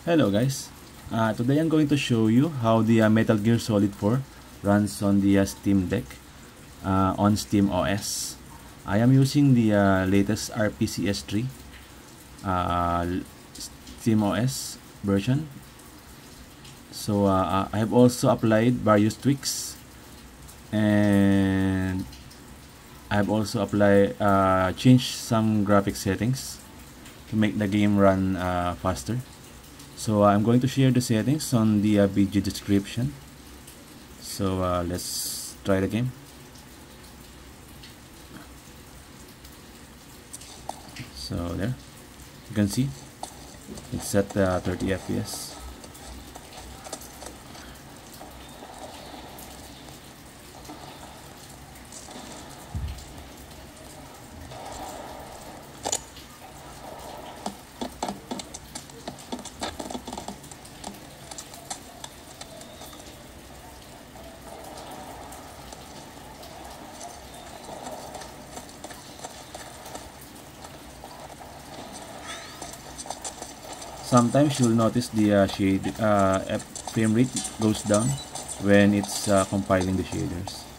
Hello guys, uh, today I'm going to show you how the uh, Metal Gear Solid 4 runs on the uh, Steam Deck uh, on Steam OS. I am using the uh, latest RPCS3 uh, Steam OS version. So I have also applied various tweaks and I have also applied changed some graphic settings to make the game run faster. So I'm going to share the settings on the uh, video description. So uh, let's try the game. So there, you can see it's set uh, 30 FPS. Sometimes you'll notice the uh, shade uh, frame rate goes down when it's uh, compiling the shaders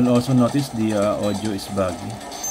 You'll also notice the uh, audio is buggy.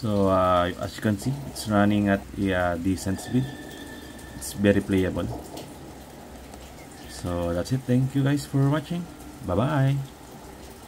So uh, as you can see it's running at a decent speed. It's very playable. So that's it. Thank you guys for watching. Bye bye